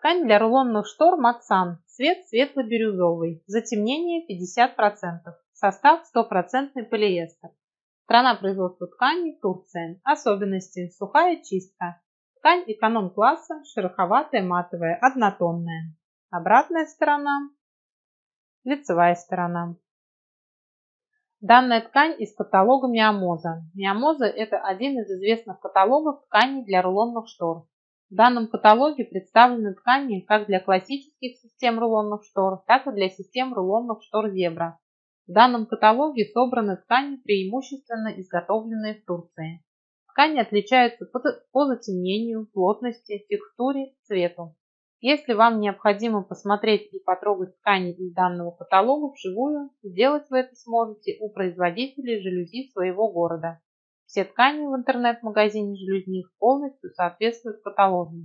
Ткань для рулонных штор Матсан. Цвет светло-бирюзовый. Затемнение 50%. Состав 100% полиэстер. Страна производства ткани – Турция. Особенности – сухая чистка. Ткань эконом-класса, шероховатая, матовая, однотонная. Обратная сторона – лицевая сторона. Данная ткань из каталога Миамоза. Миамоза – это один из известных каталогов тканей для рулонных штор. В данном каталоге представлены ткани как для классических систем рулонных штор, так и для систем рулонных штор Зебра. В данном каталоге собраны ткани, преимущественно изготовленные в Турции. Ткани отличаются по затемнению, плотности, текстуре, цвету. Если вам необходимо посмотреть и потрогать ткани из данного каталога вживую, сделать вы это сможете у производителей жалюзи своего города. Все ткани в интернет-магазине «Жалюзник» полностью соответствуют каталогу.